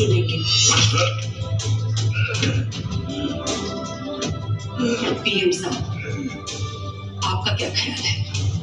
सुनेंगे हम्म, पीएम साहब आपका क्या ख्याल है?